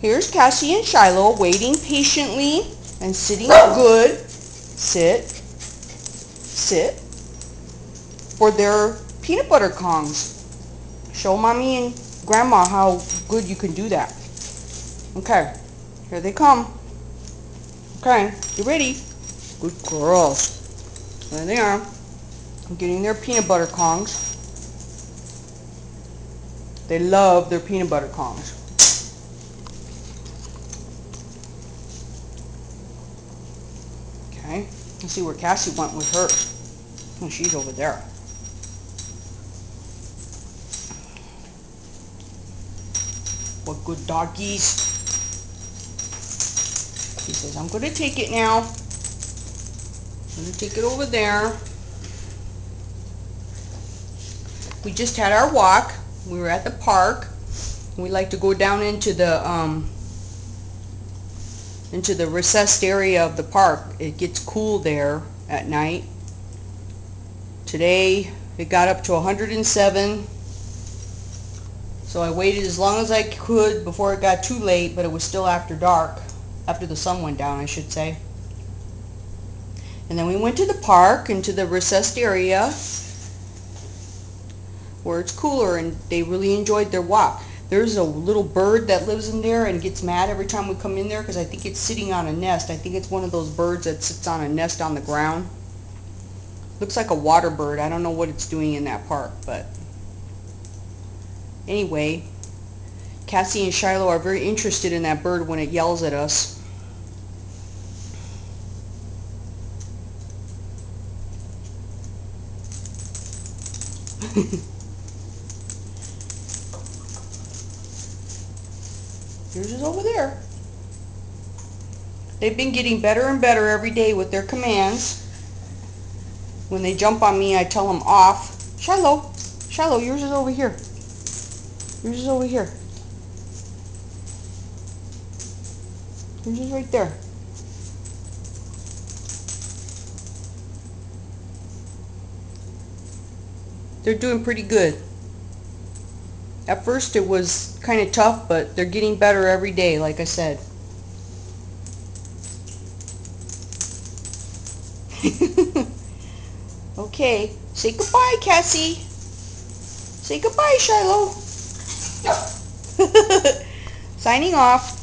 Here's Cassi and Shyloh waiting patiently and sitting good. Sit. Sit. For their peanut butter Kongs. Show mommy and grandma how good you can do that. Okay. Here they come. Okay. You ready? Good girls. There they are. I'm getting their peanut butter Kongs. They love their peanut butter Kongs. Okay, see where Cassi went with her. Oh, she's over there. What good doggies. He says, I'm going to take it now. I'm going to take it over there. We just had our walk. We were at the park. We like to go down into the um, into the recessed area of the park. It gets cool there at night. Today it got up to 107. So I waited as long as I could before it got too late, but it was still after dark. After the sun went down, I should say. And then we went to the park, into the recessed area where it's cooler and they really enjoyed their walk. There's a little bird that lives in there and gets mad every time we come in there because I think it's sitting on a nest. I think it's one of those birds that sits on a nest on the ground. Looks like a water bird. I don't know what it's doing in that park, but anyway, Cassi and Shyloh are very interested in that bird when it yells at us. Yours is over there. They've been getting better and better every day with their commands. When they jump on me, I tell them off. Shyloh, Shyloh, yours is over here. Yours is over here. Yours is right there. They're doing pretty good. At first it was kind of tough, but they're getting better every day, like I said. okay, say goodbye, Cassi. Say goodbye, Shyloh. Signing off.